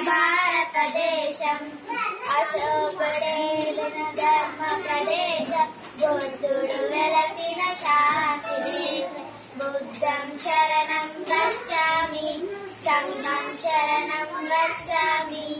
భారతదేశం. అశోకుడేలిన ధర్మ ప్రదేశం. బుద్ధుడు వెలసిన శాంతి దేశం. బుద్ధం శరణం గచ్చామి సంగం శరణం గచ్చామి.